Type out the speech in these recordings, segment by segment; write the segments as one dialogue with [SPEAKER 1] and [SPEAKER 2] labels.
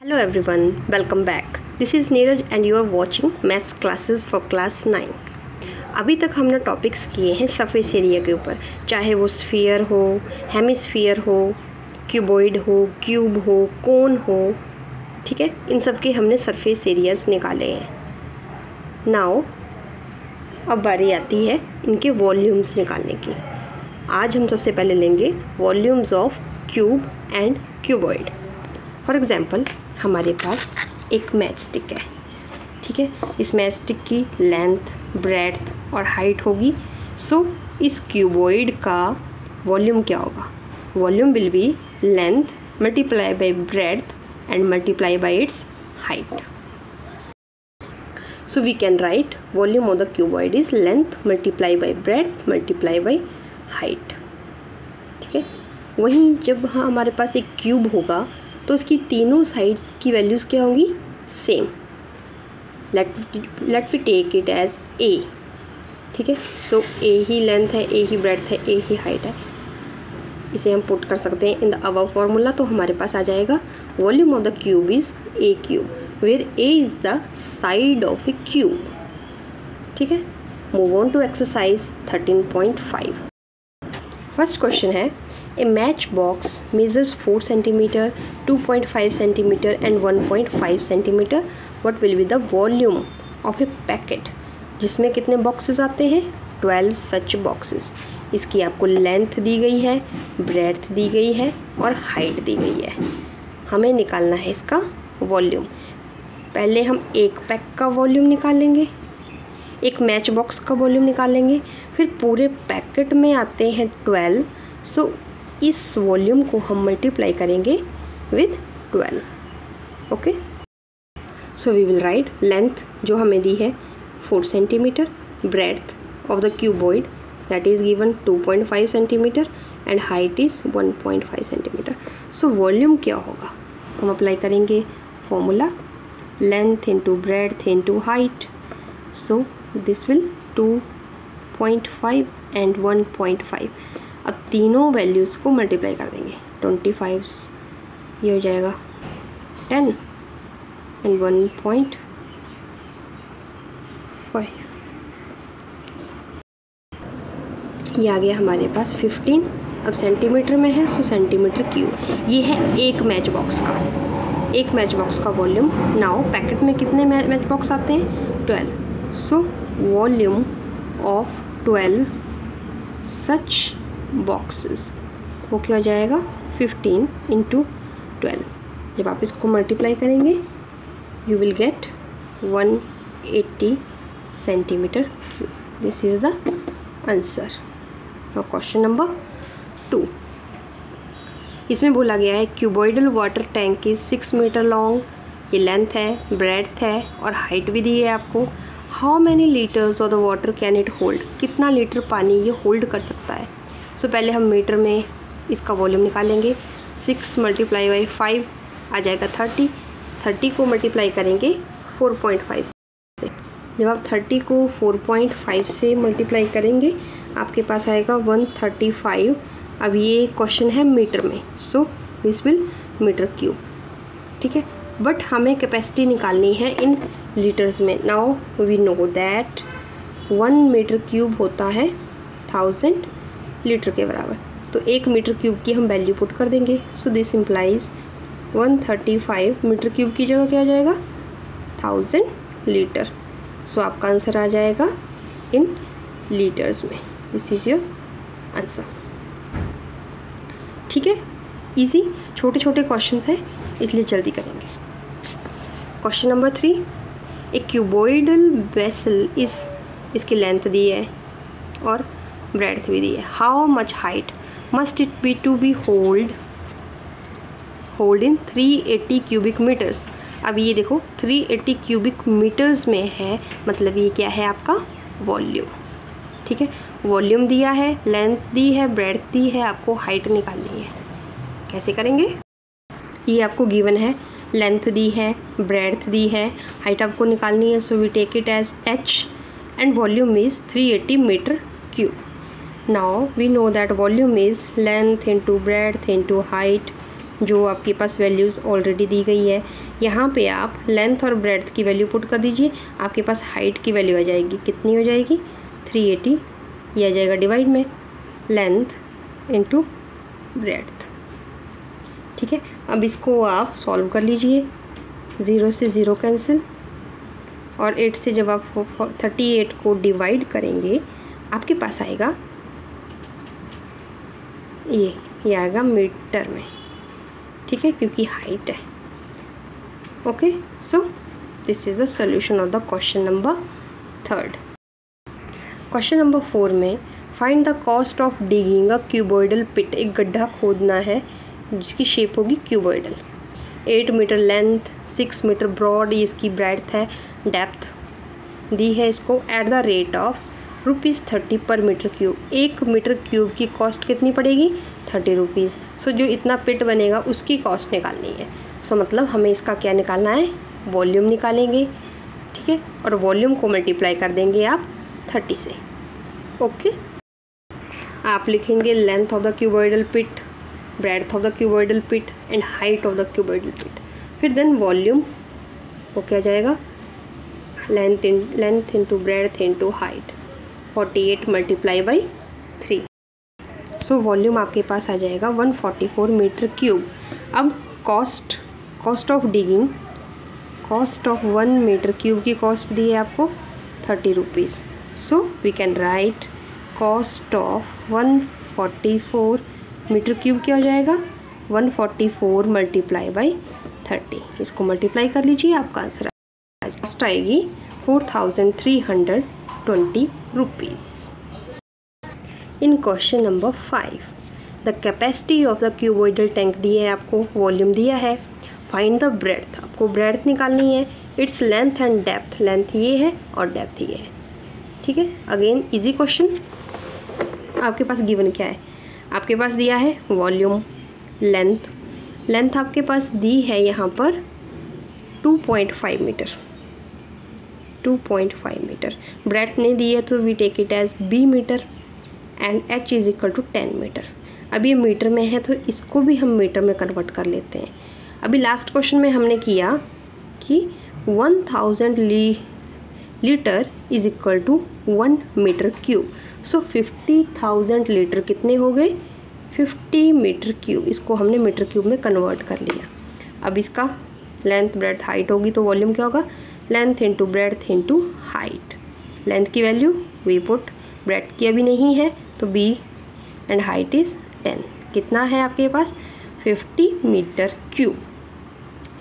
[SPEAKER 1] Hello everyone, welcome back. This is Neeraj and you are watching maths classes for class 9. अभी तक हमने topics किए हैं surface area के ऊपर चाहे वो स्फीयर हो हेमिस्फीयर हो क्यूबॉइड हो क्यूब हो कोन हो ठीक है इन सब के हमने सरफेस एरियाज़ निकाले हैं नाउ अब बारी आती है इनके वॉल्यूम्स निकालने की आज हम सबसे पहले लेंगे volumes of cube and cuboid for example हमारे पास एक मैच स्टिक है। ठीक है? इस मैच स्टिक की लेंथ ब्रेथ और हाइट होगी। सो so, इस क्यूबॉइड का वॉल्यूम क्या होगा? Volume will be length multiply by breadth and multiply by its height so we can write volume of the cuboid is length multiply by breadth multiply by height. ठीक है? वहीं जब हाँ हमारे पास एक क्यूब होगा तो उसकी तीनों साइड्स की वैल्यूज़ क्या होंगी? Same let let we take it as a ठीक है? सो ए ही लेंथ है ए ही ब्रेथ है ए ही हाइट है. इसे हम पुट कर सकते हैं इन द अबव फॉर्मूला तो हमारे पास आ जाएगा volume of the cube is a cube where a is the side of a cube ठीक है? Move on to exercise thirteen point five first question है A matchbox measures 4 cm, 2.5 cm and 1.5 cm. What will be the volume of a packet जिसमें कितने boxes आते हैं? 12 सच boxes इसकी आपको length दी गई है ब्रेथ दी गई है और हाइट दी गई है। हमें निकालना है इसका वॉल्यूम पहले हम एक पैक का वॉल्यूम निकाल लेंगे एक मैच बॉक्स का वॉल्यूम निकालेंगे। फिर पूरे पैकेट में आते हैं ट्वेल्व सो इस वॉल्यूम को हम मल्टीप्लाई करेंगे with twelve okay so we will write length जो हमें दी है four centimetre breadth of the cuboid that is given two point five centimetre and height is one point five centimetre so volume क्या होगा? हम apply करेंगे formula length into breadth into height so this will two point five and one point five अब तीनों values को multiply कर देंगे। Twenty five ये हो जाएगा ten and one point five ये आ गया हमारे पास फिफ्टीन अब सेंटीमीटर में है सो सेंटीमीटर क्यूब ये है एक मैच बॉक्स का। एक मैच बॉक्स का वॉल्यूम नाउ पैकेट में कितने मैच बॉक्स आते हैं? Twelve so volume of twelve such boxes वो क्या हो जाएगा? फिफ्टीन इंटू ट्वेल्व जब आप इसको मल्टीप्लाई करेंगे you will get one eighty centimetre cube this is the answer और क्वेश्चन नंबर टू इसमें बोला गया है cuboidal water tank is six metre long ये लेंथ है ब्रेड है, और हाइट भी दी है आपको। How many litres of the water can it hold कितना लीटर पानी ये होल्ड कर सकता है? सो so, पहले हम मीटर में इसका वॉल्यूम निकालेंगे। सिक्स मल्टीप्लाई बाई फाइव आ जाएगा थर्टी थर्टी को मल्टीप्लाई करेंगे फोर पॉइंट फाइव से। जब आप थर्टी को फोर पॉइंट फाइव से मल्टीप्लाई करेंगे आपके पास आएगा वन थर्टी फाइव अब ये क्वेश्चन है मीटर में। So this will metre cube ठीक है? बट हमें कैपेसिटी निकालनी है इन लीटर्स में। Now we know that one metre cube होता है थाउज़ेंड लीटर के बराबर। तो एक मीटर क्यूब की हम वैल्यू पुट कर देंगे। So this implies one thirty five metre cube की जगह क्या आ जाएगा? थाउज़ेंड लीटर सो आपका आंसर आ जाएगा इन लीटर्स में। दिस इज़ योर आंसर ठीक है? इजी छोटे छोटे क्वेश्चन हैं, इसलिए जल्दी करेंगे। क्वेश्चन नंबर थ्री एक क्यूबोइडल वेसल इस, इसकी लेंथ दी है और ब्रेथ भी दी है। How much height must it be to be hold hold in 380 cubic metres अब ये देखो 380 क्यूबिक मीटर्स में है मतलब ये क्या है आपका? वॉल्यूम ठीक है? वॉल्यूम दिया है लेंथ दी है ब्रेथ दी है, आपको हाइट निकालनी है। कैसे करेंगे? ये आपको गिवन है। लेंथ दी है ब्रेथ दी है हाइट आपको निकालनी है so we take it as H and volume is 380 metre cube now we know that volume is length into breadth into height जो आपके पास वैल्यूज़ ऑलरेडी दी गई है। यहाँ पे आप लेंथ और ब्रेथ की वैल्यू पुट कर दीजिए, आपके पास हाइट की वैल्यू आ जाएगी। कितनी हो जाएगी? थ्री एटी ये आ जाएगा डिवाइड में। लेंथ इंटू ब्रेथ ठीक है? अब इसको आप सॉल्व कर लीजिए। ज़ीरो से ज़ीरो कैंसिल और एट से जब आप थर्टी एट को डिवाइड करेंगे, आपके पास आएगा ये ये आएगा मीटर में। ठीक है? क्योंकि हाइट है। Okay so this is the solution of the question number third question number four में find the cost of digging a cuboidal pit एक गड्ढा खोदना है। जिसकी शेप होगी cuboidal eight metre length six metre broad इसकी breadth है depth दी है इसको at the rate of rupees thirty per metre cube एक मीटर क्यूब की कॉस्ट कितनी पड़ेगी? थर्टी रुपीज़ सो जो इतना पिट बनेगा उसकी कॉस्ट निकालनी है। सो so, मतलब हमें इसका क्या निकालना है? वॉल्यूम निकालेंगे ठीक है? और वॉल्यूम को मल्टीप्लाई कर देंगे आप थर्टी से। Okay okay? आप लिखेंगे length of the cuboidal pit breadth of the cuboidal pit and height of the cuboidal pit फिर देन वॉल्यूम वो क्या जाएगा? Length in length into breadth into height forty eight multiply by three so volume आपके पास आ जाएगा one forty four metre cube अब cost cost of digging cost of one metre cube की कॉस्ट दी है आपको thirty rupees so we can write cost of one forty four metre cube क्या हो जाएगा। One forty four multiply by thirty. इसको multiply कर लीजिए, आपका आंसर कॉस्ट आएगी four thousand three hundred twenty rupees in question number five, the capacity of the cuboidal tank दिए है आपको, वॉल्यूम दिया है। फाइंड द ब्रेथ आपको ब्रेथ निकालनी है। Its length and depth, length ये है और डेप्थ ये है। ठीक है, अगेन इजी क्वेश्चन। आपके पास गिवन क्या है? आपके पास दिया है? वॉल्यूम लेंथ लेंथ आपके पास दी है यहाँ पर 2.5 मीटर 2.5 मीटर ब्रेथ नहीं दी है तो we take it as B metre and H is equal to ten metre अब ये मीटर में है तो इसको भी हम मीटर में कन्वर्ट कर लेते हैं। अभी लास्ट क्वेश्चन में हमने किया कि one thousand Lee litre is equal to one metre cube. So fifty thousand litre कितने हो गए? Fifty metre cube. इसको हमने मीटर क्यूब में कन्वर्ट कर लिया। अब इसका लेंथ ब्रेथ हाइट होगी तो वॉल्यूम क्या होगा? Length into breadth into height length की वैल्यू वी पुट ब्रेथ की अभी नहीं है तो B and height is ten कितना है आपके पास? Fifty metre cube.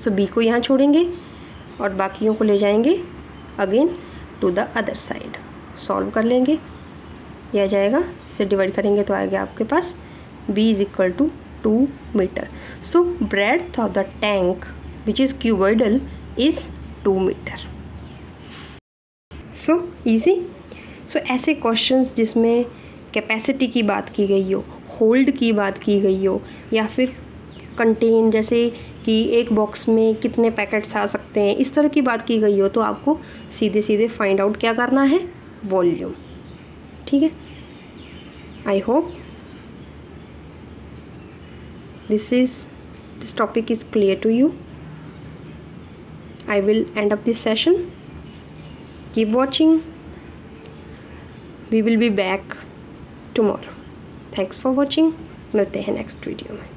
[SPEAKER 1] So B को यहाँ छोड़ेंगे और बाकियों को ले जाएँगे। Again to the other side. Solve कर लेंगे। यह आ जाएगा। से डिवाइड करेंगे तो आएगा आपके पास B is equal to two metre so breadth of the tank which is cuboidal is two metre so easy so ऐसे क्वेश्चंस जिसमें कैपेसिटी की बात की गई हो होल्ड की बात की गई हो, या फिर कंटेन जैसे कि एक बॉक्स में कितने पैकेट्स आ सकते हैं, इस तरह की बात की गई हो तो आपको सीधे सीधे फाइंड आउट क्या करना है? वॉल्यूम ठीक है? I hope this is this topic is clear to you I will end up this session keep watching we will be back tomorrow thanks for watching मिलते हैं नेक्स्ट वीडियो में.